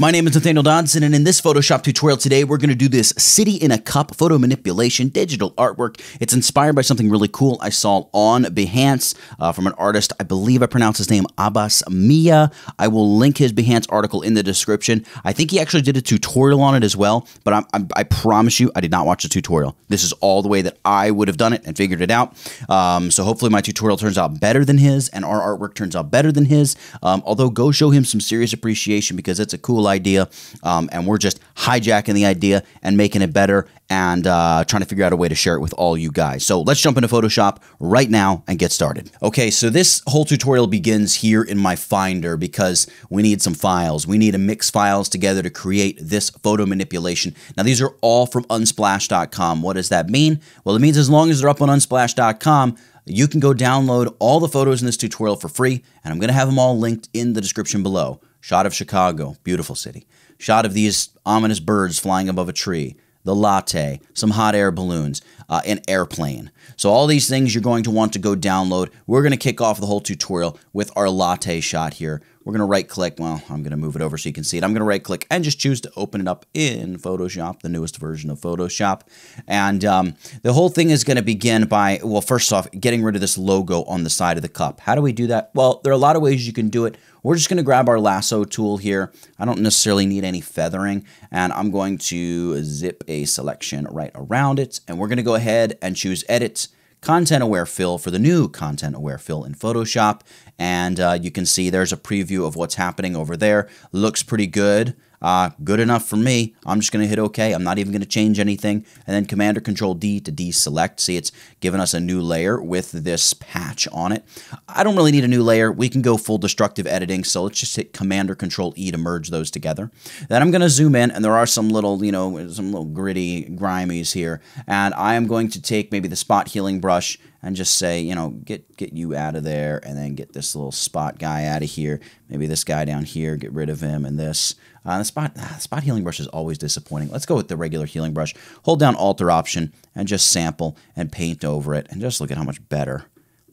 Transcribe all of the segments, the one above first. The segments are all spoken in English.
My name is Nathaniel Dodson, and in this Photoshop tutorial today, we're going to do this city in a cup photo manipulation digital artwork. It's inspired by something really cool I saw on Behance uh, from an artist, I believe I pronounce his name Abbas Mia. I will link his Behance article in the description. I think he actually did a tutorial on it as well, but I, I, I promise you, I did not watch the tutorial. This is all the way that I would have done it and figured it out. Um, so hopefully my tutorial turns out better than his, and our artwork turns out better than his. Um, although go show him some serious appreciation because it's a cool idea, um, and we're just hijacking the idea and making it better and uh, trying to figure out a way to share it with all you guys. So let's jump into Photoshop right now and get started. Okay, so this whole tutorial begins here in my Finder because we need some files. We need to mix files together to create this photo manipulation. Now, these are all from unsplash.com. What does that mean? Well, it means as long as they're up on unsplash.com, you can go download all the photos in this tutorial for free, and I'm going to have them all linked in the description below. Shot of Chicago, beautiful city. Shot of these ominous birds flying above a tree. The latte, some hot air balloons, uh, an airplane. So all these things you're going to want to go download. We're going to kick off the whole tutorial with our latte shot here. We're going to right click. Well, I'm going to move it over so you can see it. I'm going to right click and just choose to open it up in Photoshop, the newest version of Photoshop. And um, the whole thing is going to begin by, well, first off, getting rid of this logo on the side of the cup. How do we do that? Well, there are a lot of ways you can do it. We're just going to grab our lasso tool here. I don't necessarily need any feathering, and I'm going to zip a selection right around it, and we're going to go ahead and choose Edit, Content Aware Fill for the new Content Aware Fill in Photoshop, and uh, you can see there's a preview of what's happening over there. Looks pretty good. Uh, good enough for me. I'm just going to hit OK. I'm not even going to change anything. And then Command or Control D to deselect. See, it's given us a new layer with this patch on it. I don't really need a new layer. We can go full destructive editing. So let's just hit Command or Control E to merge those together. Then I'm going to zoom in, and there are some little, you know, some little gritty grimies here. And I am going to take maybe the spot healing brush and just say, you know, get get you out of there, and then get this little spot guy out of here. Maybe this guy down here, get rid of him, and this. Uh, the spot ah, spot healing brush is always disappointing. Let's go with the regular healing brush. Hold down Alt or Option and just sample and paint over it, and just look at how much better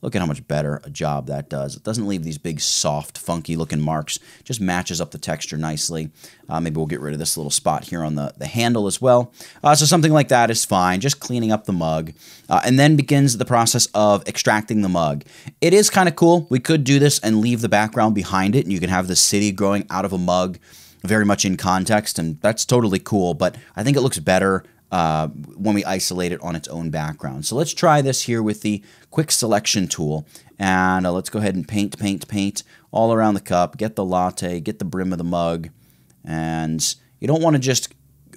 Look at how much better a job that does. It doesn't leave these big, soft, funky looking marks. Just matches up the texture nicely. Uh, maybe we'll get rid of this little spot here on the, the handle as well. Uh, so something like that is fine. Just cleaning up the mug. Uh, and then begins the process of extracting the mug. It is kind of cool. We could do this and leave the background behind it. And you can have the city growing out of a mug very much in context. And that's totally cool. But I think it looks better uh, when we isolate it on its own background. So let's try this here with the quick selection tool. And uh, let's go ahead and paint, paint, paint all around the cup. Get the latte, get the brim of the mug. And you don't want to just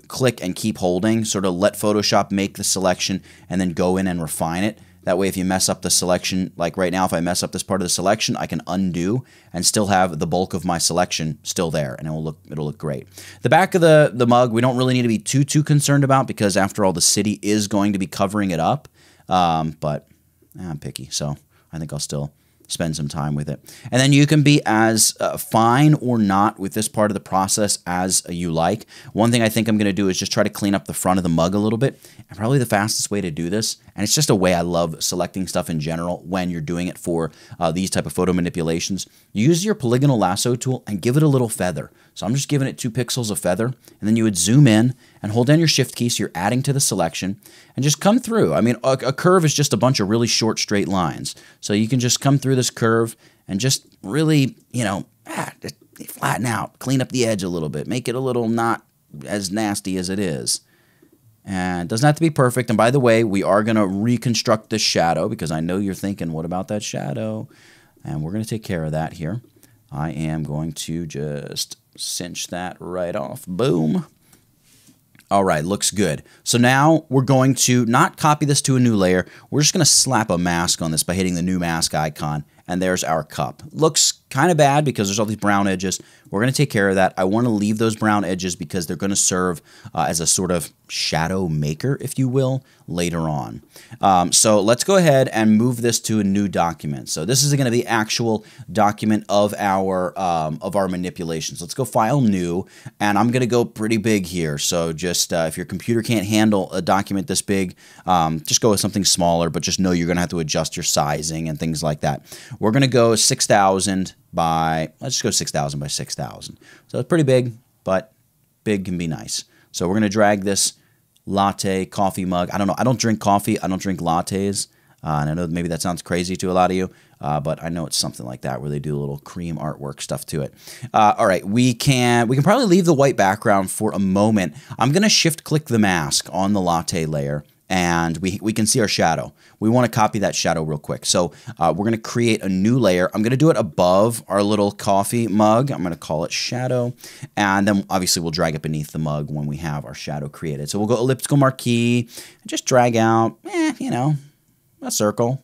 click and keep holding, sort of let Photoshop make the selection and then go in and refine it. That way, if you mess up the selection, like right now, if I mess up this part of the selection, I can undo and still have the bulk of my selection still there, and it will look it'll look great. The back of the the mug, we don't really need to be too too concerned about because after all, the city is going to be covering it up. Um, but I'm picky, so I think I'll still spend some time with it. And then you can be as uh, fine or not with this part of the process as you like. One thing I think I'm going to do is just try to clean up the front of the mug a little bit. And probably the fastest way to do this, and it's just a way I love selecting stuff in general when you're doing it for uh, these type of photo manipulations. Use your polygonal lasso tool and give it a little feather. So I'm just giving it two pixels of feather, and then you would zoom in and hold down your shift key so you're adding to the selection and just come through. I mean, a, a curve is just a bunch of really short straight lines. So you can just come through this curve and just really, you know, ah, flatten out, clean up the edge a little bit, make it a little not as nasty as it is. And it doesn't have to be perfect. And by the way, we are going to reconstruct this shadow because I know you're thinking, what about that shadow? And we're going to take care of that here. I am going to just cinch that right off. Boom. All right, looks good. So now we're going to not copy this to a new layer. We're just going to slap a mask on this by hitting the new mask icon. And there's our cup. Looks kind of bad because there's all these brown edges. We're going to take care of that. I want to leave those brown edges because they're going to serve uh, as a sort of shadow maker, if you will, later on. Um, so let's go ahead and move this to a new document. So this is going to be the actual document of our um, of our manipulations. Let's go File, New, and I'm going to go pretty big here. So just uh, if your computer can't handle a document this big, um, just go with something smaller, but just know you're going to have to adjust your sizing and things like that. We're going to go 6,000 by, let's just go 6,000 by 6,000. So it's pretty big. but big can be nice. So we're going to drag this latte coffee mug. I don't know. I don't drink coffee. I don't drink lattes. Uh, and I know maybe that sounds crazy to a lot of you, uh, but I know it's something like that where they do a little cream artwork stuff to it. Uh, all right, we can we can probably leave the white background for a moment. I'm gonna shift click the mask on the latte layer and we, we can see our shadow. We want to copy that shadow real quick. So uh, we're going to create a new layer. I'm going to do it above our little coffee mug. I'm going to call it shadow. And then obviously we'll drag it beneath the mug when we have our shadow created. So we'll go elliptical marquee and just drag out, eh, you know, a circle,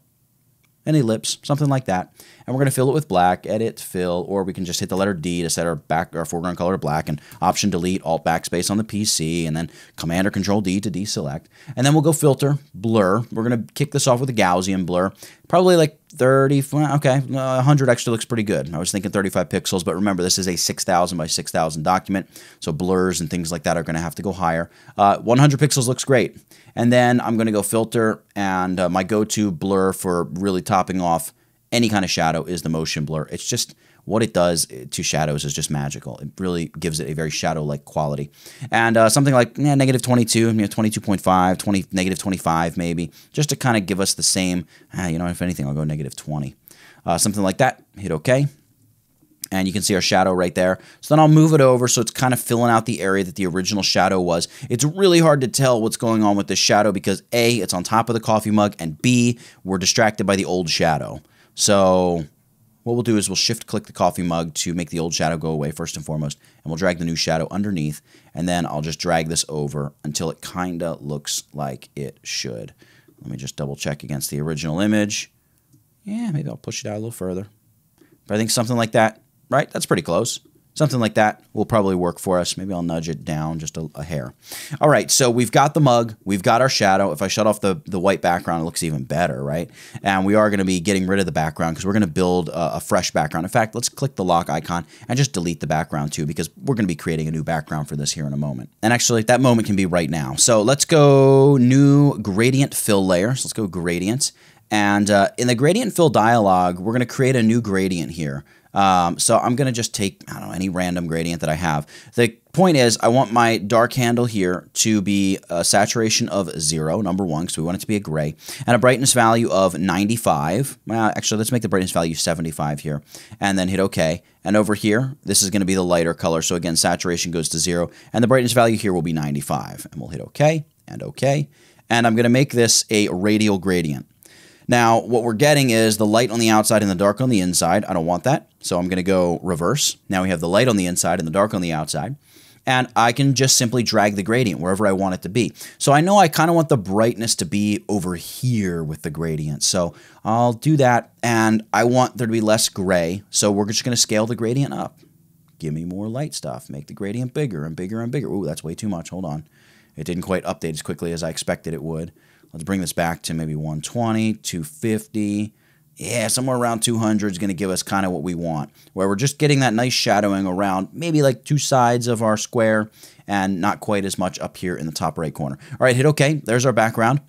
an ellipse, something like that. And we're going to fill it with black, edit, fill, or we can just hit the letter D to set our back our foreground color to black and option delete, alt backspace on the PC, and then command or control D to deselect. And then we'll go filter, blur. We're going to kick this off with a Gaussian blur. Probably like 30, okay, 100 extra looks pretty good. I was thinking 35 pixels, but remember, this is a 6,000 by 6,000 document, so blurs and things like that are going to have to go higher. Uh, 100 pixels looks great. And then I'm going to go filter, and uh, my go-to blur for really topping off any kind of shadow is the motion blur. It's just what it does to shadows is just magical. It really gives it a very shadow-like quality. And uh, something like yeah, negative 22, you know, 22.5, 20, negative 25 maybe, just to kind of give us the same, ah, you know, if anything, I'll go negative 20. Uh, something like that, hit OK. And you can see our shadow right there. So then I'll move it over so it's kind of filling out the area that the original shadow was. It's really hard to tell what's going on with this shadow because A, it's on top of the coffee mug, and B, we're distracted by the old shadow. So what we'll do is we'll shift click the coffee mug to make the old shadow go away first and foremost, and we'll drag the new shadow underneath, and then I'll just drag this over until it kind of looks like it should. Let me just double check against the original image. Yeah, maybe I'll push it out a little further. But I think something like that, right? That's pretty close. Something like that will probably work for us. Maybe I'll nudge it down just a, a, hair. All right, so we've got the mug. We've got our shadow. If I shut off the, the white background, it looks even better, right? And we are going to be getting rid of the background because we're going to build a, a, fresh background. In fact, let's click the lock icon and just delete the background too because we're going to be creating a new background for this here in a moment. And actually, that moment can be right now. So let's go new gradient fill layer. So let's go gradient. And uh, in the gradient fill dialog, we're going to create a new gradient here. Um, so I'm going to just take, I don't know, any random gradient that I have. The point is, I want my dark handle here to be a saturation of zero, number one, because we want it to be a gray, and a brightness value of 95. Well, actually, let's make the brightness value 75 here, and then hit OK. And over here, this is going to be the lighter color. So again, saturation goes to zero, and the brightness value here will be 95. And we'll hit OK and OK. And I'm going to make this a radial gradient. Now, what we're getting is the light on the outside and the dark on the inside. I don't want that, so I'm going to go reverse. Now we have the light on the inside and the dark on the outside. And I can just simply drag the gradient wherever I want it to be. So I know I kind of want the brightness to be over here with the gradient. So I'll do that, and I want there to be less gray. So we're just going to scale the gradient up. Give me more light stuff. Make the gradient bigger and bigger and bigger. Ooh, that's way too much. Hold on. It didn't quite update as quickly as I expected it would. Let's bring this back to maybe 120, 250. Yeah, somewhere around 200 is going to give us kind of what we want, where we're just getting that nice shadowing around maybe like two sides of our square and not quite as much up here in the top right corner. All right, hit OK. There's our background.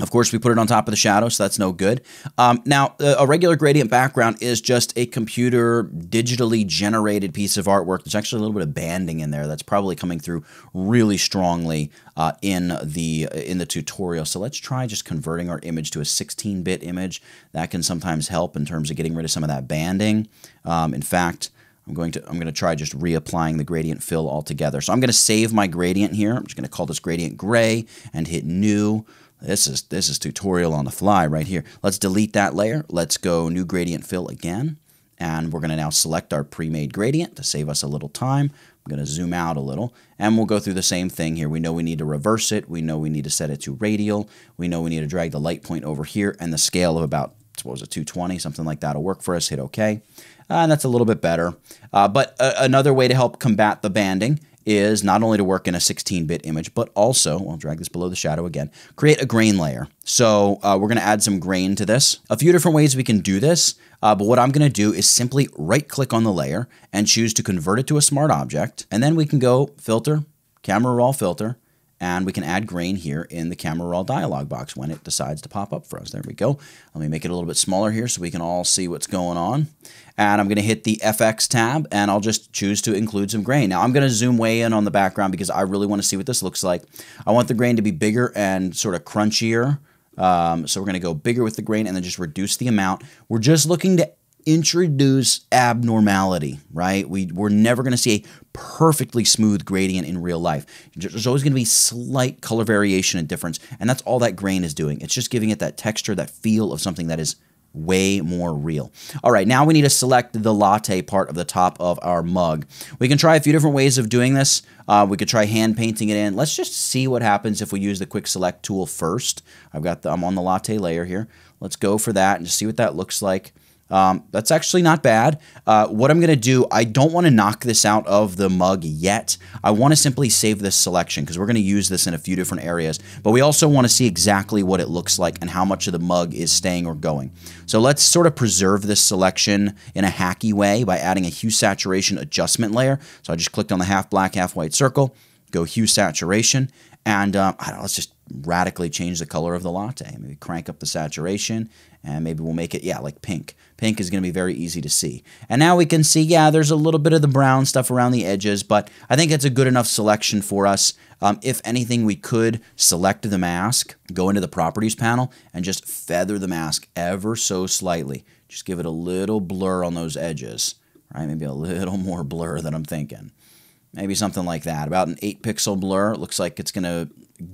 Of course, we put it on top of the shadow, so that's no good. Um, now, a regular gradient background is just a computer digitally generated piece of artwork. There's actually a little bit of banding in there that's probably coming through really strongly uh, in the in the tutorial. So let's try just converting our image to a 16-bit image. That can sometimes help in terms of getting rid of some of that banding. Um, in fact, I'm going to I'm going to try just reapplying the gradient fill altogether. So I'm going to save my gradient here. I'm just going to call this gradient gray and hit new. This is this is tutorial on the fly right here. Let's delete that layer. Let's go new gradient fill again. And we're going to now select our pre-made gradient to save us a little time. I'm going to zoom out a little. And we'll go through the same thing here. We know we need to reverse it. We know we need to set it to radial. We know we need to drag the light point over here. And the scale of about, what was it, 220? Something like that will work for us. Hit OK. Uh, and that's a little bit better. Uh, but uh, another way to help combat the banding is not only to work in a 16-bit image, but also, I'll drag this below the shadow again, create a grain layer. So uh, we're going to add some grain to this. A few different ways we can do this, uh, but what I'm going to do is simply right-click on the layer and choose to convert it to a smart object, and then we can go Filter, Camera Raw Filter, and we can add grain here in the camera raw dialog box when it decides to pop up for us. There we go. Let me make it a little bit smaller here so we can all see what's going on. And I'm going to hit the FX tab and I'll just choose to include some grain. Now I'm going to zoom way in on the background because I really want to see what this looks like. I want the grain to be bigger and sort of crunchier. Um, so we're going to go bigger with the grain and then just reduce the amount. We're just looking to introduce abnormality, right? We, we're never going to see a perfectly smooth gradient in real life. There's always going to be slight color variation and difference, and that's all that grain is doing. It's just giving it that texture, that feel of something that is way more real. All right, now we need to select the latte part of the top of our mug. We can try a few different ways of doing this. Uh, we could try hand painting it in. Let's just see what happens if we use the quick select tool first. I've got the, I'm on the latte layer here. Let's go for that and just see what that looks like. Um, that's actually not bad. Uh, what I'm going to do, I don't want to knock this out of the mug yet. I want to simply save this selection because we're going to use this in a few different areas. But we also want to see exactly what it looks like and how much of the mug is staying or going. So let's sort of preserve this selection in a hacky way by adding a hue saturation adjustment layer. So I just clicked on the half black, half white circle, go hue saturation, and uh, know, let's just radically change the color of the latte. Maybe crank up the saturation and maybe we'll make it, yeah, like pink. Pink is going to be very easy to see. And now we can see, yeah, there's a little bit of the brown stuff around the edges, but I think it's a good enough selection for us. Um, if anything, we could select the mask, go into the properties panel, and just feather the mask ever so slightly. Just give it a little blur on those edges, right? Maybe a little more blur than I'm thinking. Maybe something like that. About an 8 pixel blur. Looks like it's going to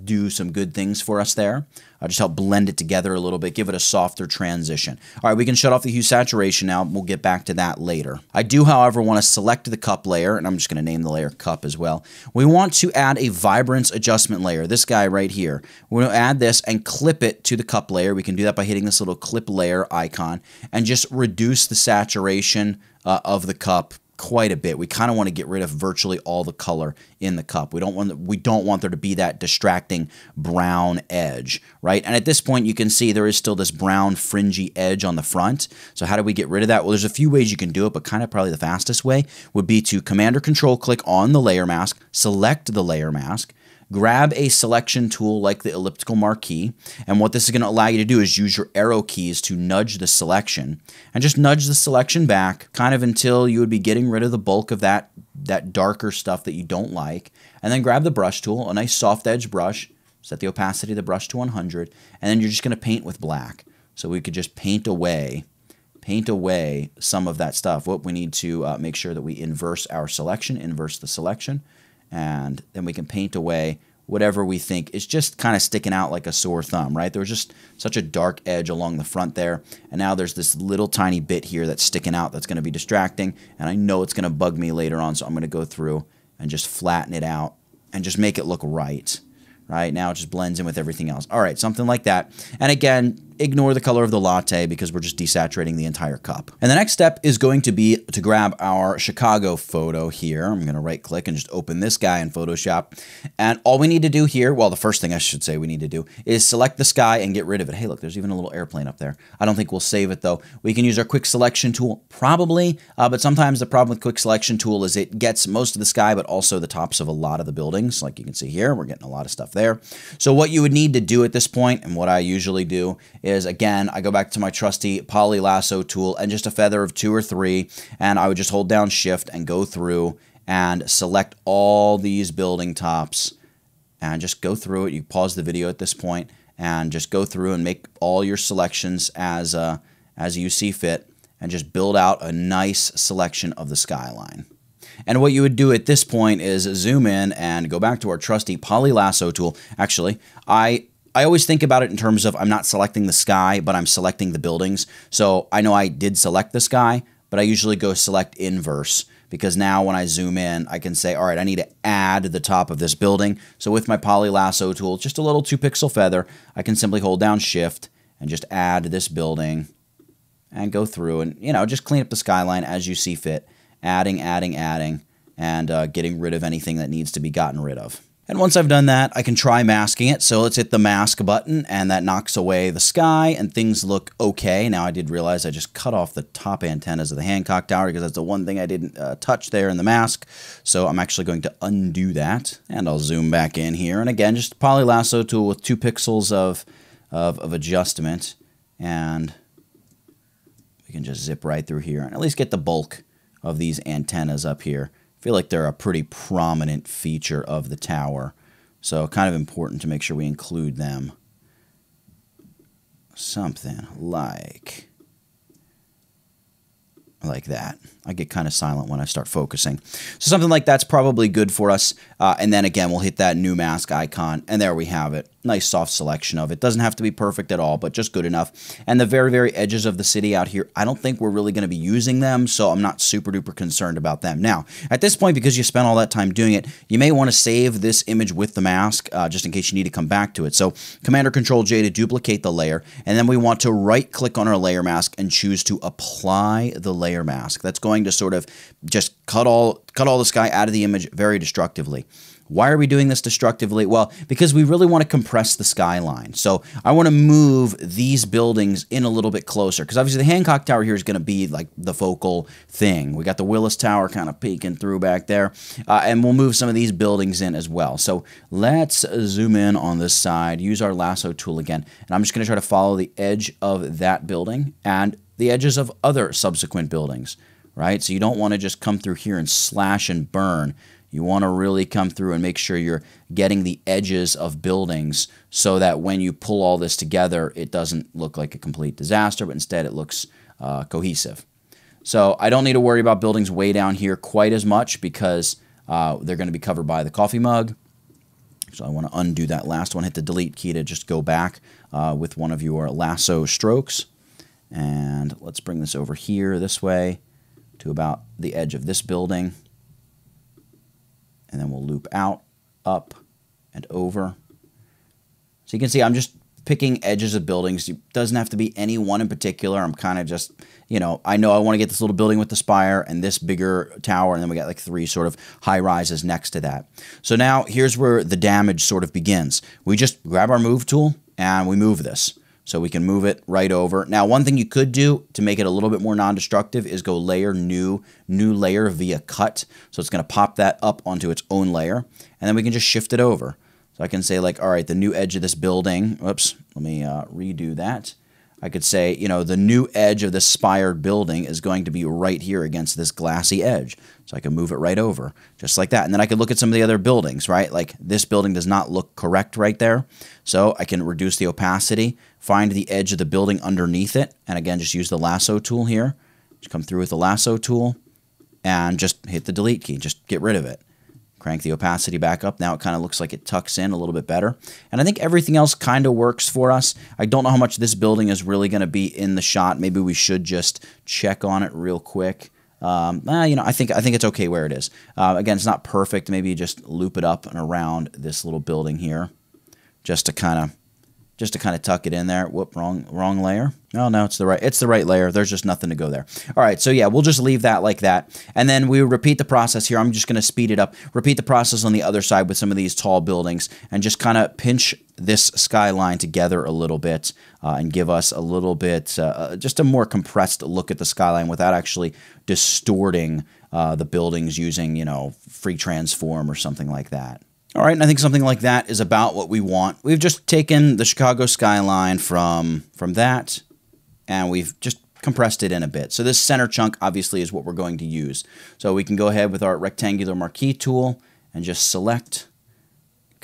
do some good things for us there. I'll just help blend it together a little bit, give it a softer transition. All right, we can shut off the hue saturation now. We'll get back to that later. I do, however, want to select the cup layer, and I'm just going to name the layer cup as well. We want to add a vibrance adjustment layer, this guy right here. We're going to add this and clip it to the cup layer. We can do that by hitting this little clip layer icon and just reduce the saturation uh, of the cup quite a bit. We kind of want to get rid of virtually all the color in the cup. We don't want we don't want there to be that distracting brown edge, right? And at this point you can see there is still this brown fringy edge on the front. So how do we get rid of that? Well, there's a few ways you can do it, but kind of probably the fastest way would be to command or control click on the layer mask, select the layer mask, grab a selection tool like the elliptical marquee. And what this is going to allow you to do is use your arrow keys to nudge the selection and just nudge the selection back kind of until you would be getting rid of the bulk of that, that darker stuff that you don't like. And then grab the brush tool, a nice soft edge brush, set the opacity of the brush to 100, and then you're just going to paint with black. So we could just paint away paint away some of that stuff. What we need to uh, make sure that we inverse our selection, inverse the selection, and then we can paint away whatever we think is just kind of sticking out like a sore thumb, right? There was just such a dark edge along the front there, and now there's this little tiny bit here that's sticking out that's going to be distracting, and I know it's going to bug me later on, so I'm going to go through and just flatten it out and just make it look right right? Now it just blends in with everything else. All right, something like that. And again, ignore the color of the latte because we're just desaturating the entire cup. And the next step is going to be to grab our Chicago photo here. I'm going to right click and just open this guy in Photoshop. And all we need to do here, well, the first thing I should say we need to do is select the sky and get rid of it. Hey, look, there's even a little airplane up there. I don't think we'll save it though. We can use our quick selection tool, probably, uh, but sometimes the problem with quick selection tool is it gets most of the sky, but also the tops of a lot of the buildings. Like you can see here, we're getting a lot of stuff there. So what you would need to do at this point, and what I usually do, is again, I go back to my trusty poly lasso tool and just a feather of two or three, and I would just hold down shift and go through and select all these building tops and just go through it. You pause the video at this point and just go through and make all your selections as, uh, as you see fit and just build out a nice selection of the skyline. And what you would do at this point is zoom in and go back to our trusty poly lasso tool. Actually, I I always think about it in terms of I'm not selecting the sky, but I'm selecting the buildings. So I know I did select the sky, but I usually go select inverse because now when I zoom in, I can say, all right, I need to add the top of this building. So with my poly lasso tool, just a little two pixel feather, I can simply hold down shift and just add this building and go through and, you know, just clean up the skyline as you see fit, adding, adding, adding, and uh, getting rid of anything that needs to be gotten rid of. And once I've done that, I can try masking it. So let's hit the mask button and that knocks away the sky and things look okay. Now I did realize I just cut off the top antennas of the Hancock Tower because that's the one thing I didn't uh, touch there in the mask. So I'm actually going to undo that and I'll zoom back in here. And again, just poly lasso tool with two pixels of, of, of adjustment and we can just zip right through here and at least get the bulk of these antennas up here feel like they're a pretty prominent feature of the tower. So kind of important to make sure we include them. Something like like that. I get kind of silent when I start focusing. So something like that's probably good for us. Uh, and then again, we'll hit that new mask icon, and there we have it. Nice soft selection of it. Doesn't have to be perfect at all, but just good enough. And the very, very edges of the city out here, I don't think we're really going to be using them, so I'm not super duper concerned about them. Now, at this point, because you spent all that time doing it, you may want to save this image with the mask, uh, just in case you need to come back to it. So Command or Control J to duplicate the layer, and then we want to right click on our layer mask and choose to apply the layer mask. That's going to sort of just cut all cut all the sky out of the image very destructively. Why are we doing this destructively? Well, because we really want to compress the skyline. So I want to move these buildings in a little bit closer because obviously the Hancock Tower here is going to be like the focal thing. We got the Willis Tower kind of peeking through back there, uh, and we'll move some of these buildings in as well. So let's zoom in on this side, use our lasso tool again, and I'm just going to try to follow the edge of that building and the edges of other subsequent buildings right? So you don't want to just come through here and slash and burn. You want to really come through and make sure you're getting the edges of buildings so that when you pull all this together, it doesn't look like a complete disaster, but instead it looks uh, cohesive. So I don't need to worry about buildings way down here quite as much because uh, they're going to be covered by the coffee mug. So I want to undo that last one, hit the delete key to just go back uh, with one of your lasso strokes. And let's bring this over here this way to about the edge of this building. And then we'll loop out, up, and over. So you can see I'm just picking edges of buildings. It doesn't have to be any one in particular. I'm kind of just, you know, I know I want to get this little building with the spire and this bigger tower, and then we got like three sort of high rises next to that. So now here's where the damage sort of begins. We just grab our move tool and we move this. So we can move it right over. Now, one thing you could do to make it a little bit more non-destructive is go layer new, new layer via cut. So it's going to pop that up onto its own layer. And then we can just shift it over. So I can say like, all right, the new edge of this building, whoops, let me uh, redo that. I could say, you know, the new edge of this spired building is going to be right here against this glassy edge. So I can move it right over, just like that. And then I could look at some of the other buildings, right? Like this building does not look correct right there. So I can reduce the opacity, find the edge of the building underneath it, and again, just use the lasso tool here. Just come through with the lasso tool and just hit the delete key. Just get rid of it. Crank the opacity back up. Now it kind of looks like it tucks in a little bit better. And I think everything else kind of works for us. I don't know how much this building is really going to be in the shot. Maybe we should just check on it real quick. Um, eh, you know, I think I think it's okay where it is. Uh, again, it's not perfect. Maybe just loop it up and around this little building here, just to kind of just to kind of tuck it in there. Whoop, wrong wrong layer. Oh no, it's the right it's the right layer. There's just nothing to go there. All right, so yeah, we'll just leave that like that. And then we repeat the process here. I'm just going to speed it up. Repeat the process on the other side with some of these tall buildings and just kind of pinch this skyline together a little bit uh, and give us a little bit, uh, uh, just a more compressed look at the skyline without actually distorting uh, the buildings using, you know, free transform or something like that. All right, and I think something like that is about what we want. We've just taken the Chicago skyline from from that, and we've just compressed it in a bit. So this center chunk obviously is what we're going to use. So we can go ahead with our rectangular marquee tool and just select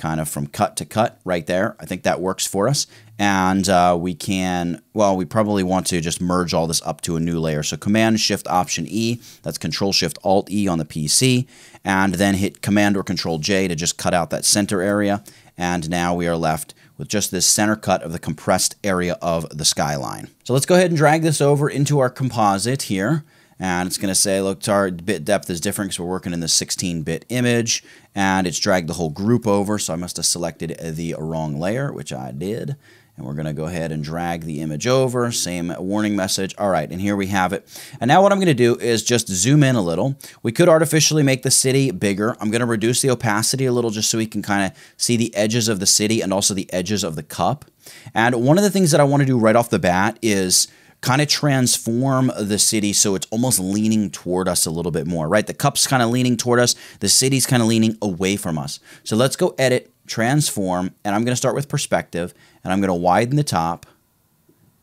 kind of from cut to cut right there. I think that works for us. And uh, we can, well, we probably want to just merge all this up to a new layer. So Command Shift Option E, that's Control Shift Alt E on the PC, and then hit Command or Control J to just cut out that center area. And now we are left with just this center cut of the compressed area of the skyline. So let's go ahead and drag this over into our composite here and it's going to say, look, our bit depth is different because we're working in the 16-bit image, and it's dragged the whole group over, so I must have selected the wrong layer, which I did. And we're going to go ahead and drag the image over. Same warning message. All right, and here we have it. And now what I'm going to do is just zoom in a little. We could artificially make the city bigger. I'm going to reduce the opacity a little just so we can kind of see the edges of the city and also the edges of the cup. And one of the things that I want to do right off the bat is kind of transform the city so it's almost leaning toward us a little bit more, right? The cup's kind of leaning toward us, the city's kind of leaning away from us. So let's go edit, transform, and I'm going to start with perspective, and I'm going to widen the top,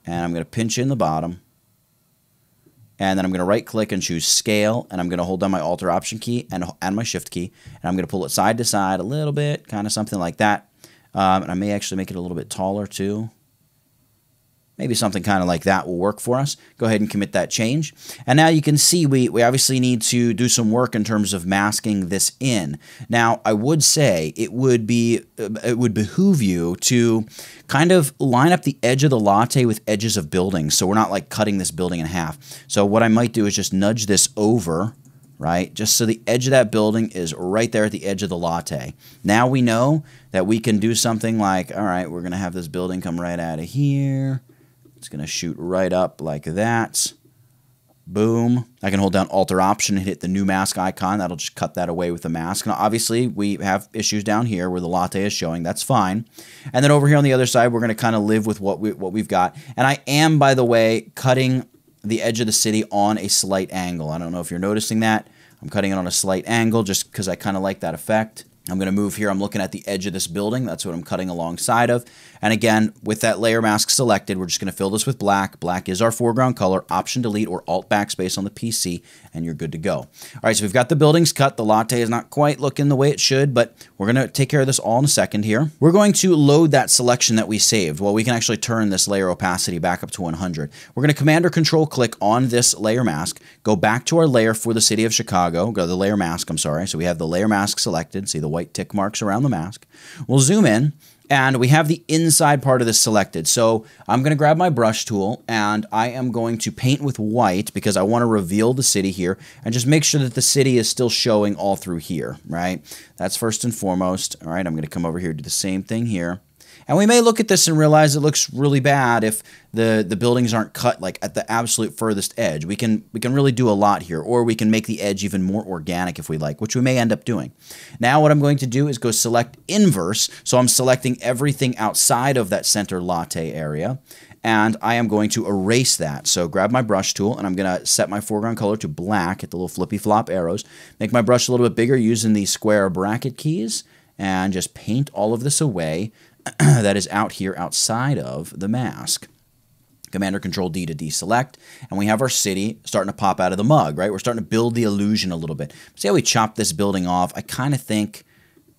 and I'm going to pinch in the bottom, and then I'm going to right click and choose scale, and I'm going to hold down my Alt or Option key and, and my Shift key, and I'm going to pull it side to side a little bit, kind of something like that. Um, and I may actually make it a little bit taller too. Maybe something kind of like that will work for us. Go ahead and commit that change. And now you can see we, we obviously need to do some work in terms of masking this in. Now, I would say it would be uh, it would behoove you to kind of line up the edge of the latte with edges of buildings so we're not like cutting this building in half. So what I might do is just nudge this over right? Just so the edge of that building is right there at the edge of the latte. Now we know that we can do something like, all right, we're going to have this building come right out of here. It's going to shoot right up like that. Boom. I can hold down Alt or Option and hit the new mask icon. That'll just cut that away with the mask. Now, obviously, we have issues down here where the latte is showing. That's fine. And then over here on the other side, we're going to kind of live with what, we, what we've got. And I am, by the way, cutting the edge of the city on a slight angle. I don't know if you're noticing that. I'm cutting it on a slight angle just because I kind of like that effect. I'm going to move here. I'm looking at the edge of this building. That's what I'm cutting alongside of. And again, with that layer mask selected, we're just going to fill this with black. Black is our foreground color. Option delete or alt backspace on the PC, and you're good to go. All right, so we've got the buildings cut. The latte is not quite looking the way it should, but we're going to take care of this all in a second here. We're going to load that selection that we saved. Well, we can actually turn this layer opacity back up to 100. We're going to Command or Control click on this layer mask, go back to our layer for the city of Chicago, go to the layer mask, I'm sorry. So we have the layer mask selected. See the white tick marks around the mask. We'll zoom in and we have the inside part of this selected. So I'm going to grab my brush tool and I am going to paint with white because I want to reveal the city here and just make sure that the city is still showing all through here, right? That's first and foremost. All right, I'm going to come over here, do the same thing here. And we may look at this and realize it looks really bad if the, the buildings aren't cut like at the absolute furthest edge. We can we can really do a lot here, or we can make the edge even more organic if we like, which we may end up doing. Now what I'm going to do is go select inverse. So I'm selecting everything outside of that center latte area and I am going to erase that. So grab my brush tool and I'm going to set my foreground color to black, at the little flippy flop arrows, make my brush a little bit bigger using the square bracket keys, and just paint all of this away that is out here outside of the mask. Commander Control D to deselect, and we have our city starting to pop out of the mug, right? We're starting to build the illusion a little bit. See how we chop this building off? I kind of think,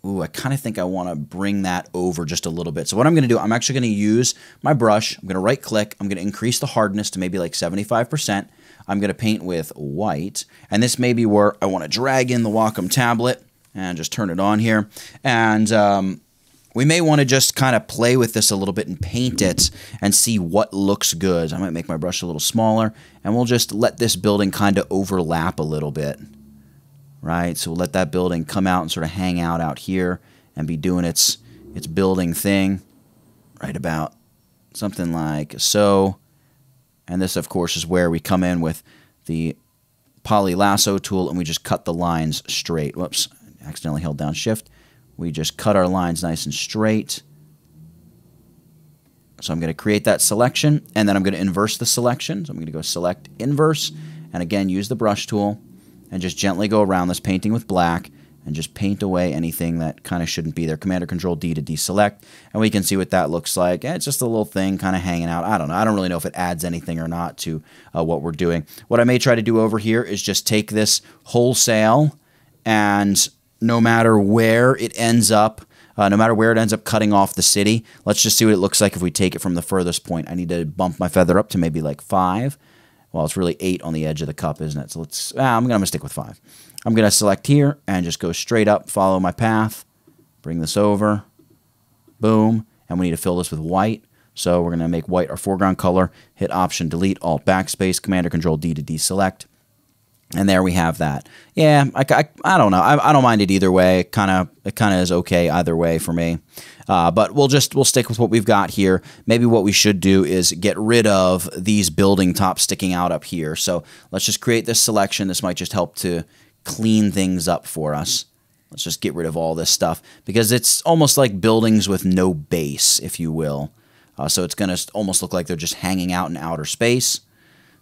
ooh, I kind of think I want to bring that over just a little bit. So what I'm going to do, I'm actually going to use my brush. I'm going to right click. I'm going to increase the hardness to maybe like 75%. I'm going to paint with white, and this may be where I want to drag in the Wacom tablet and just turn it on here. And um, we may want to just kind of play with this a little bit and paint it and see what looks good. I might make my brush a little smaller and we'll just let this building kind of overlap a little bit. Right? So we'll let that building come out and sort of hang out out here and be doing its its building thing right about something like so. And this of course is where we come in with the poly lasso tool and we just cut the lines straight. Whoops, accidentally held down shift we just cut our lines nice and straight. So I'm going to create that selection, and then I'm going to inverse the selection. So I'm going to go select inverse, and again, use the brush tool, and just gently go around this painting with black, and just paint away anything that kind of shouldn't be there. Command or Control D to deselect, and we can see what that looks like. It's just a little thing kind of hanging out. I don't know. I don't really know if it adds anything or not to uh, what we're doing. What I may try to do over here is just take this wholesale and no matter where it ends up, uh, no matter where it ends up cutting off the city. Let's just see what it looks like if we take it from the furthest point. I need to bump my feather up to maybe like five. Well, it's really eight on the edge of the cup, isn't it? So let's, ah, I'm going to stick with five. I'm going to select here and just go straight up, follow my path, bring this over, boom, and we need to fill this with white. So we're going to make white our foreground color, hit Option, Delete, Alt, Backspace, Command or Control D to deselect. And there we have that. Yeah, I, I, I don't know. I, I don't mind it either way. Kind of it kind of is okay either way for me. Uh, but we'll just we'll stick with what we've got here. Maybe what we should do is get rid of these building tops sticking out up here. So let's just create this selection. This might just help to clean things up for us. Let's just get rid of all this stuff because it's almost like buildings with no base, if you will. Uh, so it's going to almost look like they're just hanging out in outer space.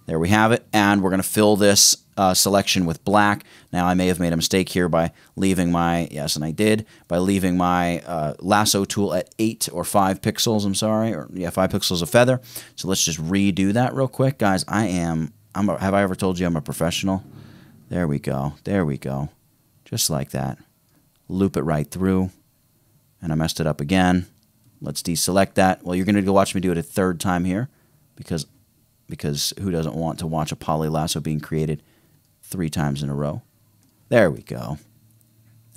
There we have it. And we're going to fill this uh, selection with black. Now, I may have made a mistake here by leaving my, yes, and I did, by leaving my uh, lasso tool at 8 or 5 pixels, I'm sorry, or yeah, 5 pixels of feather. So let's just redo that real quick. Guys, I am, I'm a, have I ever told you I'm a professional? There we go. There we go. Just like that. Loop it right through. And I messed it up again. Let's deselect that. Well, you're going to go watch me do it a third time here because because who doesn't want to watch a poly lasso being created three times in a row? There we go.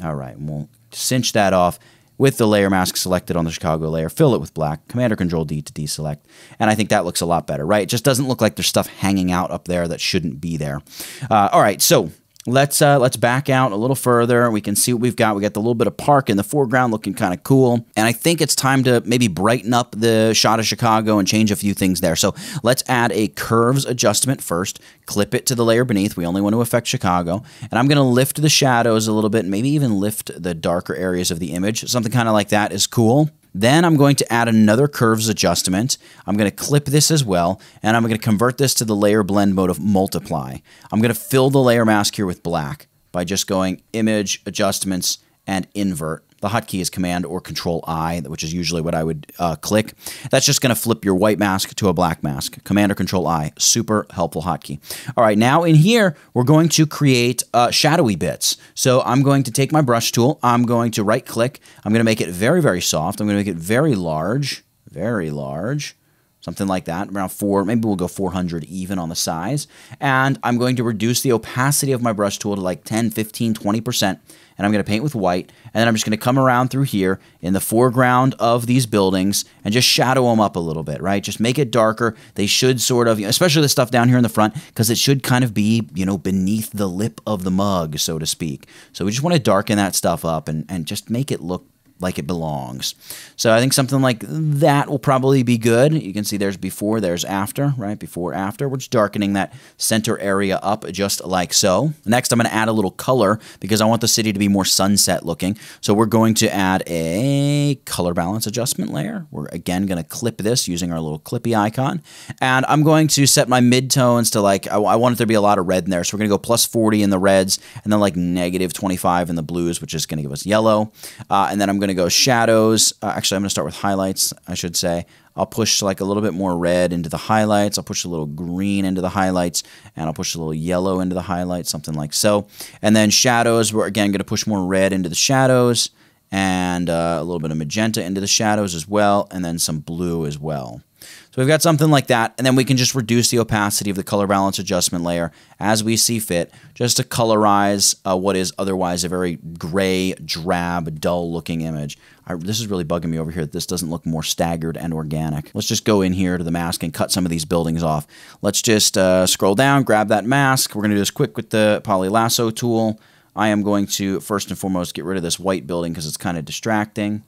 All right, we'll cinch that off with the layer mask selected on the Chicago layer, fill it with black, Commander Control D to deselect, and I think that looks a lot better, right? It just doesn't look like there's stuff hanging out up there that shouldn't be there. Uh, all right, so let's uh, let's back out a little further. We can see what we've got. We got the little bit of park in the foreground looking kind of cool. And I think it's time to maybe brighten up the shot of Chicago and change a few things there. So let's add a curves adjustment first. Clip it to the layer beneath. We only want to affect Chicago. And I'm going to lift the shadows a little bit, maybe even lift the darker areas of the image. Something kind of like that is cool. Then I'm going to add another curves adjustment. I'm going to clip this as well, and I'm going to convert this to the layer blend mode of multiply. I'm going to fill the layer mask here with black by just going image, adjustments, and invert. The hotkey is Command or Control I, which is usually what I would uh, click. That's just going to flip your white mask to a black mask. Command or Control I, super helpful hotkey. All right, now in here, we're going to create uh, shadowy bits. So I'm going to take my brush tool. I'm going to right click. I'm going to make it very, very soft. I'm going to make it very large, very large something like that, around four, maybe we'll go 400 even on the size. And I'm going to reduce the opacity of my brush tool to like 10, 15, 20% and I'm going to paint with white. And then I'm just going to come around through here in the foreground of these buildings and just shadow them up a little bit, right? Just make it darker. They should sort of, especially the stuff down here in the front, because it should kind of be, you know, beneath the lip of the mug, so to speak. So we just want to darken that stuff up and, and just make it look like it belongs. So I think something like that will probably be good. You can see there's before, there's after, right? Before, after. We're just darkening that center area up just like so. Next, I'm going to add a little color because I want the city to be more sunset looking. So we're going to add a color balance adjustment layer. We're again going to clip this using our little clippy icon. And I'm going to set my midtones to like, I, I want it to be a lot of red in there. So we're going to go plus 40 in the reds and then like negative 25 in the blues, which is going to give us yellow. Uh, and then I'm going going to go shadows. Uh, actually, I'm going to start with highlights, I should say. I'll push like a little bit more red into the highlights. I'll push a little green into the highlights, and I'll push a little yellow into the highlights, something like so. And then shadows, we're again going to push more red into the shadows, and uh, a little bit of magenta into the shadows as well, and then some blue as well. So we've got something like that, and then we can just reduce the opacity of the color balance adjustment layer as we see fit, just to colorize uh, what is otherwise a very gray, drab, dull-looking image. I, this is really bugging me over here that this doesn't look more staggered and organic. Let's just go in here to the mask and cut some of these buildings off. Let's just uh, scroll down, grab that mask. We're going to do this quick with the poly lasso tool. I am going to, first and foremost, get rid of this white building because it's kind of distracting,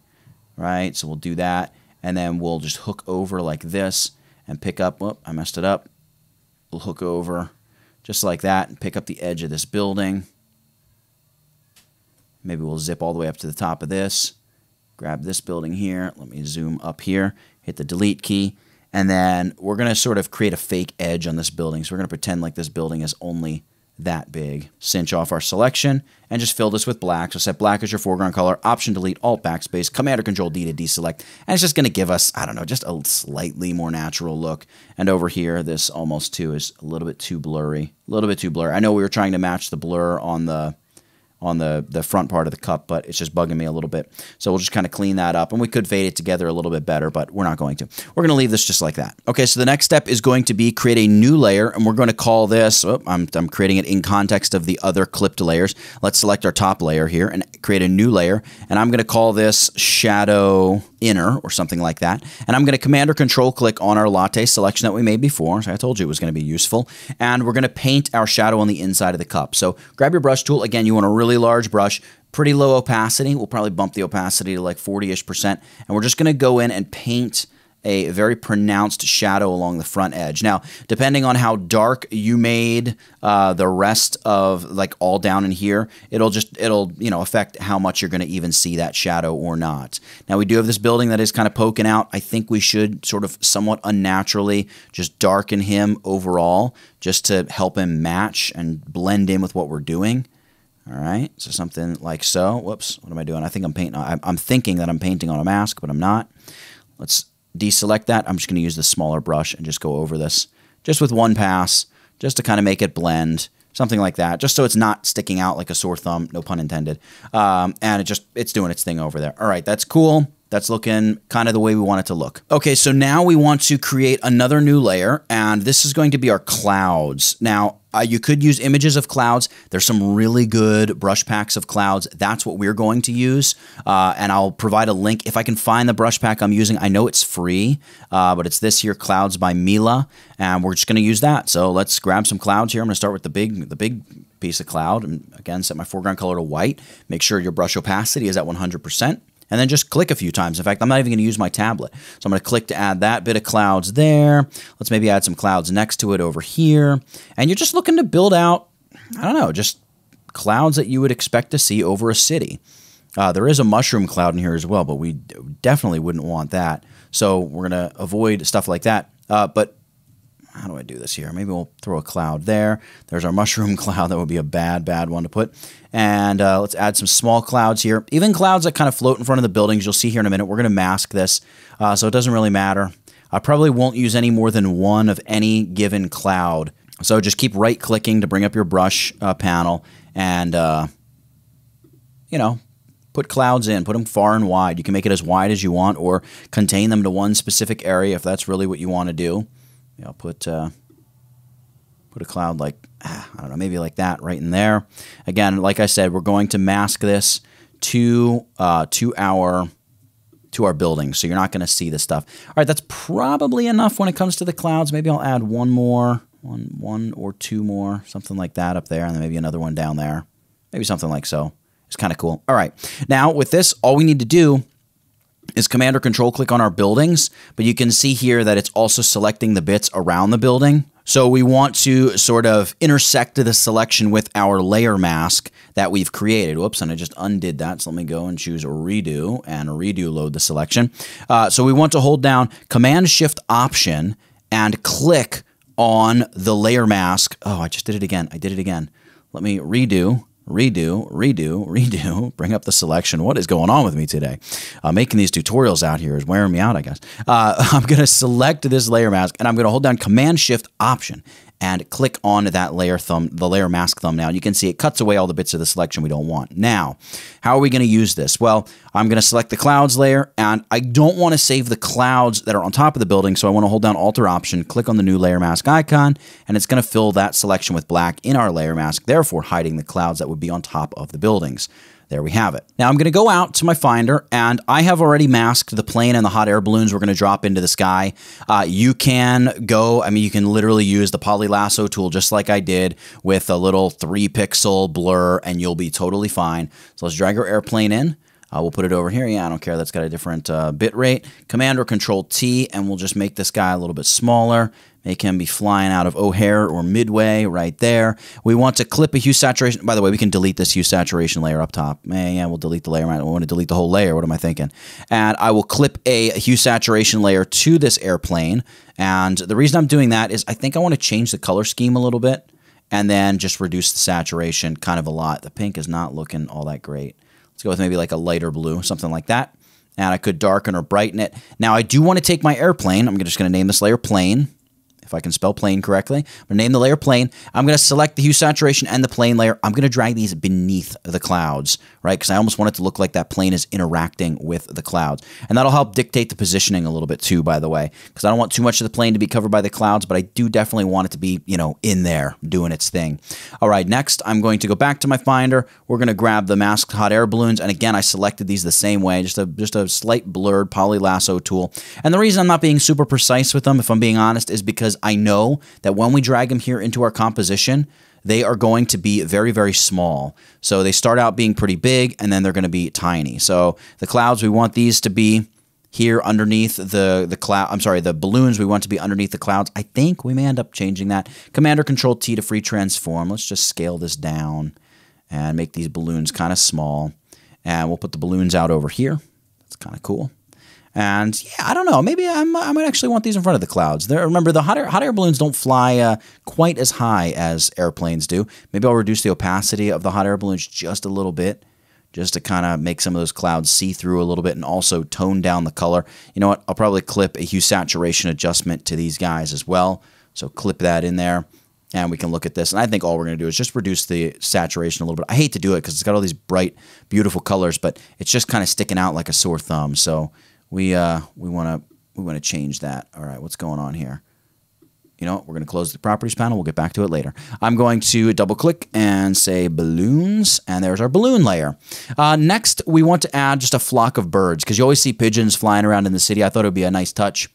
right? So we'll do that and then we'll just hook over like this and pick up, whoop, I messed it up. We'll hook over just like that and pick up the edge of this building. Maybe we'll zip all the way up to the top of this. Grab this building here. Let me zoom up here. Hit the delete key. And then we're going to sort of create a fake edge on this building. So we're going to pretend like this building is only that big. Cinch off our selection and just fill this with black. So set black as your foreground color, option delete, alt backspace, command or control D to deselect. And it's just going to give us, I don't know, just a slightly more natural look. And over here, this almost too is a little bit too blurry. A little bit too blurry. I know we were trying to match the blur on the on the, the front part of the cup, but it's just bugging me a little bit. So we'll just kind of clean that up, and we could fade it together a little bit better, but we're not going to. We're going to leave this just like that. Okay, so the next step is going to be create a new layer, and we're going to call this, oh, I'm, I'm creating it in context of the other clipped layers. Let's select our top layer here and create a new layer, and I'm going to call this shadow inner or something like that. And I'm going to command or control click on our latte selection that we made before. So I told you it was going to be useful. And we're going to paint our shadow on the inside of the cup. So grab your brush tool. Again, you want a really large brush, pretty low opacity. We'll probably bump the opacity to like 40-ish percent. And we're just going to go in and paint a very pronounced shadow along the front edge. Now, depending on how dark you made uh, the rest of like all down in here, it'll just it'll you know affect how much you're going to even see that shadow or not. Now we do have this building that is kind of poking out. I think we should sort of somewhat unnaturally just darken him overall, just to help him match and blend in with what we're doing. All right, so something like so. Whoops, what am I doing? I think I'm painting. I'm thinking that I'm painting on a mask, but I'm not. Let's deselect that. I'm just going to use the smaller brush and just go over this just with one pass, just to kind of make it blend, something like that, just so it's not sticking out like a sore thumb, no pun intended. Um, and it just, it's doing its thing over there. All right, that's cool. That's looking kind of the way we want it to look. Okay, so now we want to create another new layer, and this is going to be our clouds. Now, uh, you could use images of clouds. There's some really good brush packs of clouds. That's what we're going to use. Uh, and I'll provide a link if I can find the brush pack I'm using. I know it's free, uh, but it's this here, Clouds by Mila, and we're just going to use that. So let's grab some clouds here. I'm going to start with the big, the big piece of cloud, and again, set my foreground color to white. Make sure your brush opacity is at 100% and then just click a few times. In fact, I'm not even going to use my tablet. So I'm going to click to add that bit of clouds there. Let's maybe add some clouds next to it over here. And you're just looking to build out, I don't know, just clouds that you would expect to see over a city. Uh, there is a mushroom cloud in here as well, but we definitely wouldn't want that. So we're going to avoid stuff like that. Uh, but how do I do this here? Maybe we'll throw a cloud there. There's our mushroom cloud. That would be a bad, bad one to put. And uh, let's add some small clouds here. Even clouds that kind of float in front of the buildings. You'll see here in a minute. We're going to mask this, uh, so it doesn't really matter. I probably won't use any more than one of any given cloud. So just keep right-clicking to bring up your brush uh, panel and, uh, you know, put clouds in, put them far and wide. You can make it as wide as you want or contain them to one specific area if that's really what you want to do. I'll put uh, put a cloud like ah, I don't know, maybe like that right in there. Again, like I said, we're going to mask this to uh, to our to our building, so you're not going to see this stuff. All right, that's probably enough when it comes to the clouds. Maybe I'll add one more, one one or two more, something like that up there, and then maybe another one down there. Maybe something like so. It's kind of cool. All right, now with this, all we need to do is command or control click on our buildings, but you can see here that it's also selecting the bits around the building. So we want to sort of intersect the selection with our layer mask that we've created. Whoops, and I just undid that. So let me go and choose redo and redo load the selection. Uh, so we want to hold down Command Shift Option and click on the layer mask. Oh, I just did it again. I did it again. Let me redo redo, redo, redo, bring up the selection. What is going on with me today? Uh, making these tutorials out here is wearing me out, I guess. Uh, I'm going to select this layer mask and I'm going to hold down Command Shift Option and click on that layer thumb, the layer mask thumbnail. You can see it cuts away all the bits of the selection we don't want. Now, how are we going to use this? Well, I'm going to select the clouds layer, and I don't want to save the clouds that are on top of the building, so I want to hold down Alt or Option, click on the new layer mask icon, and it's going to fill that selection with black in our layer mask, therefore hiding the clouds that would be on top of the buildings. There we have it. Now I'm going to go out to my Finder, and I have already masked the plane and the hot air balloons we're going to drop into the sky. Uh, you can go, I mean, you can literally use the poly lasso tool just like I did with a little three pixel blur, and you'll be totally fine. So let's drag our airplane in. Uh, we'll put it over here. Yeah, I don't care. That's got a different uh, bit rate. Command or Control T, and we'll just make this guy a little bit smaller. Make can be flying out of O'Hare or Midway right there. We want to clip a hue saturation. By the way, we can delete this hue saturation layer up top. Man, yeah, we'll delete the layer. I want to delete the whole layer. What am I thinking? And I will clip a hue saturation layer to this airplane. And the reason I'm doing that is I think I want to change the color scheme a little bit and then just reduce the saturation kind of a lot. The pink is not looking all that great. Let's go with maybe like a lighter blue, something like that. And I could darken or brighten it. Now, I do want to take my airplane. I'm just going to name this layer plane if I can spell plane correctly. I'm going to name the layer plane. I'm going to select the hue saturation and the plane layer. I'm going to drag these beneath the clouds, right? Because I almost want it to look like that plane is interacting with the clouds. And that'll help dictate the positioning a little bit too, by the way, because I don't want too much of the plane to be covered by the clouds, but I do definitely want it to be, you know, in there doing its thing. All right, next I'm going to go back to my Finder. We're going to grab the masked hot air balloons. And again, I selected these the same way, just a, just a slight blurred poly lasso tool. And the reason I'm not being super precise with them, if I'm being honest, is because I know that when we drag them here into our composition, they are going to be very, very small. So they start out being pretty big and then they're going to be tiny. So the clouds, we want these to be here underneath the the cloud I'm sorry the balloons we want to be underneath the clouds. I think we may end up changing that. Commander control T to free transform. Let's just scale this down and make these balloons kind of small. And we'll put the balloons out over here. That's kind of cool and yeah, I don't know. Maybe I'm, I might actually want these in front of the clouds. There, remember, the hot air, hot air balloons don't fly uh, quite as high as airplanes do. Maybe I'll reduce the opacity of the hot air balloons just a little bit, just to kind of make some of those clouds see through a little bit and also tone down the color. You know what? I'll probably clip a hue saturation adjustment to these guys as well. So clip that in there and we can look at this. And I think all we're going to do is just reduce the saturation a little bit. I hate to do it because it's got all these bright, beautiful colors, but it's just kind of sticking out like a sore thumb. So we uh, we want to we want to change that. All right, what's going on here? You know, we're going to close the properties panel. We'll get back to it later. I'm going to double click and say balloons, and there's our balloon layer. Uh, next, we want to add just a flock of birds because you always see pigeons flying around in the city. I thought it would be a nice touch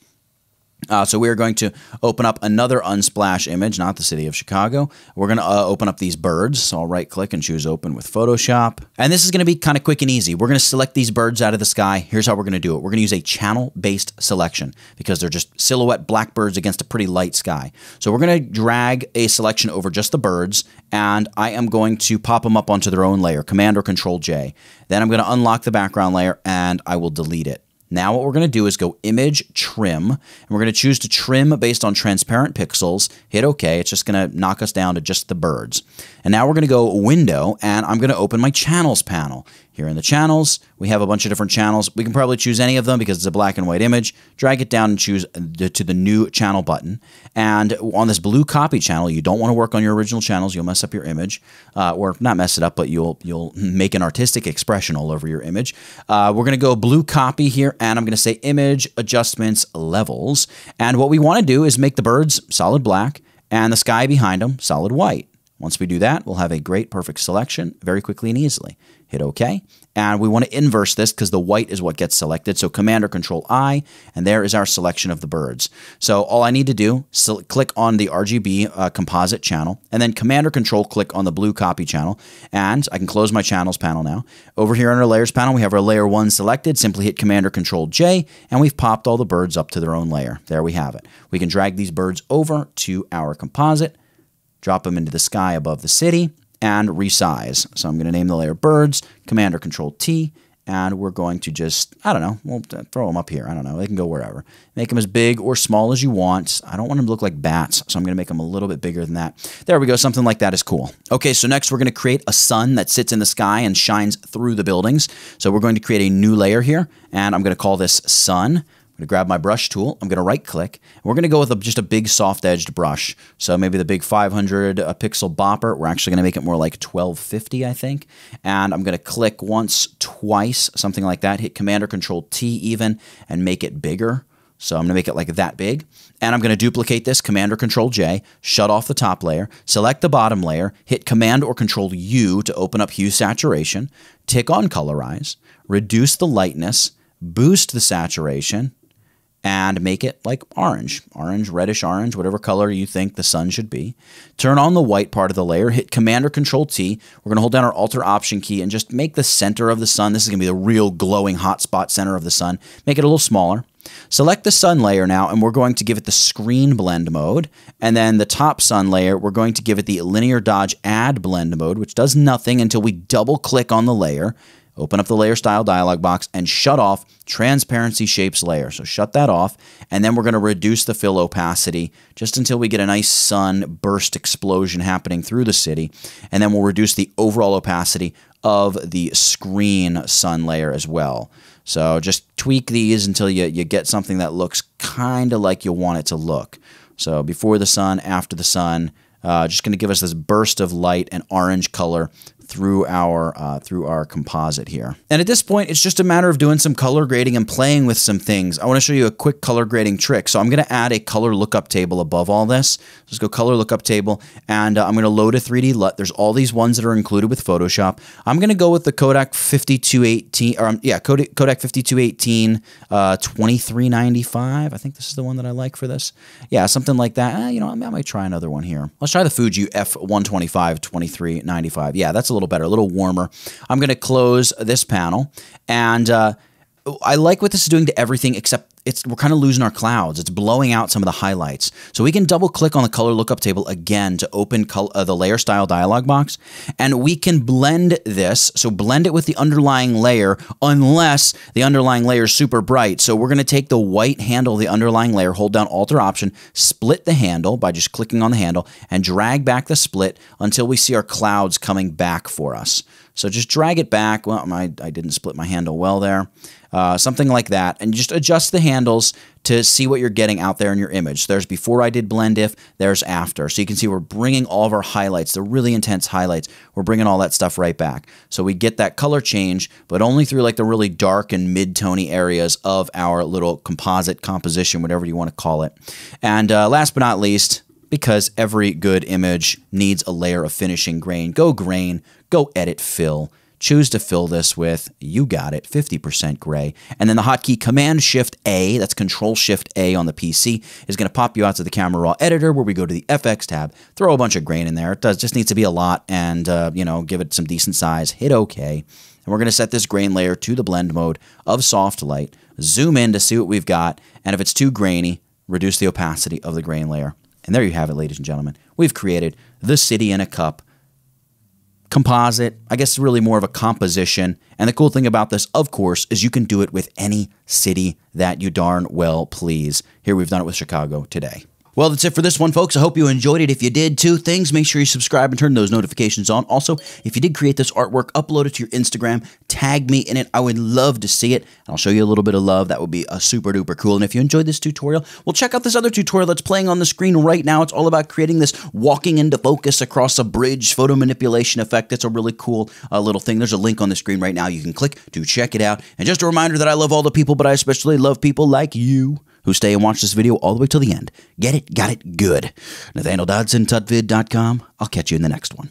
uh, so we are going to open up another Unsplash image, not the city of Chicago. We're going to uh, open up these birds. So I'll right click and choose open with Photoshop. And this is going to be kind of quick and easy. We're going to select these birds out of the sky. Here's how we're going to do it. We're going to use a channel based selection because they're just silhouette blackbirds against a pretty light sky. So we're going to drag a selection over just the birds and I am going to pop them up onto their own layer, Command or Control J. Then I'm going to unlock the background layer and I will delete it. Now what we're going to do is go image trim, and we're going to choose to trim based on transparent pixels. Hit OK. It's just going to knock us down to just the birds. And now we're going to go window, and I'm going to open my channels panel. Here in the channels, we have a bunch of different channels. We can probably choose any of them because it's a black and white image. Drag it down and choose to the new channel button. And on this blue copy channel, you don't want to work on your original channels. You'll mess up your image, uh, or not mess it up, but you'll you'll make an artistic expression all over your image. Uh, we're going to go blue copy here, and I'm going to say image adjustments levels. And what we want to do is make the birds solid black and the sky behind them solid white. Once we do that, we'll have a great perfect selection very quickly and easily. Hit OK. And we want to inverse this because the white is what gets selected. So Command or Control I, and there is our selection of the birds. So all I need to do, is click on the RGB uh, composite channel, and then Command or Control click on the blue copy channel, and I can close my channels panel now. Over here on our layers panel, we have our layer 1 selected. Simply hit Command or Control J, and we've popped all the birds up to their own layer. There we have it. We can drag these birds over to our composite, drop them into the sky above the city, and resize. So I'm going to name the layer birds, Command or Control T, and we're going to just, I don't know, we'll uh, throw them up here. I don't know. They can go wherever. Make them as big or small as you want. I don't want them to look like bats, so I'm going to make them a little bit bigger than that. There we go. Something like that is cool. Okay, so next we're going to create a sun that sits in the sky and shines through the buildings. So we're going to create a new layer here, and I'm going to call this sun. I'm going to grab my brush tool. I'm going to right click. We're going to go with a, just a big soft edged brush. So maybe the big 500 uh, pixel bopper. We're actually going to make it more like 1250, I think. And I'm going to click once, twice, something like that. Hit Command or Control T even and make it bigger. So I'm going to make it like that big. And I'm going to duplicate this, Command or Control J, shut off the top layer, select the bottom layer, hit Command or Control U to open up hue saturation, tick on colorize, reduce the lightness, boost the saturation, and make it like orange, orange, reddish orange, whatever color you think the sun should be. Turn on the white part of the layer, hit Command or Control T. We're going to hold down our Alter Option key and just make the center of the sun. This is going to be the real glowing hotspot center of the sun. Make it a little smaller. Select the sun layer now, and we're going to give it the screen blend mode. And then the top sun layer, we're going to give it the linear dodge add blend mode, which does nothing until we double click on the layer open up the layer style dialog box and shut off transparency shapes layer. So shut that off. And then we're going to reduce the fill opacity just until we get a nice sun burst explosion happening through the city. And then we'll reduce the overall opacity of the screen sun layer as well. So just tweak these until you, you get something that looks kind of like you want it to look. So before the sun, after the sun, uh, just going to give us this burst of light and orange color through our uh, through our composite here. And at this point, it's just a matter of doing some color grading and playing with some things. I want to show you a quick color grading trick. So I'm going to add a color lookup table above all this. Let's go color lookup table, and uh, I'm going to load a 3D LUT. There's all these ones that are included with Photoshop. I'm going to go with the Kodak 5218, or um, yeah, Kodak 5218 uh, 2395. I think this is the one that I like for this. Yeah, something like that. Eh, you know, I might try another one here. Let's try the Fuji F125 2395. Yeah, that's a little better, a little warmer. I'm going to close this panel. And uh, I like what this is doing to everything except it's we're kind of losing our clouds. It's blowing out some of the highlights. So we can double click on the color lookup table again to open color, uh, the layer style dialog box. And we can blend this. So blend it with the underlying layer unless the underlying layer is super bright. So we're going to take the white handle of the underlying layer, hold down Alt or Option, split the handle by just clicking on the handle and drag back the split until we see our clouds coming back for us. So just drag it back. Well, my, I didn't split my handle well there. Uh, something like that. And just adjust the handles to see what you're getting out there in your image. There's before I did blend if, there's after. So you can see we're bringing all of our highlights, the really intense highlights, we're bringing all that stuff right back. So we get that color change, but only through like the really dark and mid-tony areas of our little composite composition, whatever you want to call it. And uh, last but not least, because every good image needs a layer of finishing grain. Go grain, go edit fill. Choose to fill this with, you got it, 50% gray. And then the hotkey Command Shift A, that's Control Shift A on the PC, is going to pop you out to the Camera Raw editor where we go to the FX tab, throw a bunch of grain in there. It does just needs to be a lot and, uh, you know, give it some decent size, hit OK. And we're going to set this grain layer to the blend mode of soft light, zoom in to see what we've got, and if it's too grainy, reduce the opacity of the grain layer. And there you have it, ladies and gentlemen. We've created the city in a cup composite. I guess really more of a composition. And the cool thing about this, of course, is you can do it with any city that you darn well please. Here we've done it with Chicago today. Well, that's it for this one, folks. I hope you enjoyed it. If you did, two things. Make sure you subscribe and turn those notifications on. Also, if you did create this artwork, upload it to your Instagram, tag me in it. I would love to see it, I'll show you a little bit of love. That would be a super duper cool. And if you enjoyed this tutorial, well, check out this other tutorial that's playing on the screen right now. It's all about creating this walking into focus across a bridge photo manipulation effect. That's a really cool uh, little thing. There's a link on the screen right now. You can click to check it out. And just a reminder that I love all the people, but I especially love people like you who stay and watch this video all the way till the end. Get it? Got it? Good. Nathaniel Dodson, tutvid.com. I'll catch you in the next one.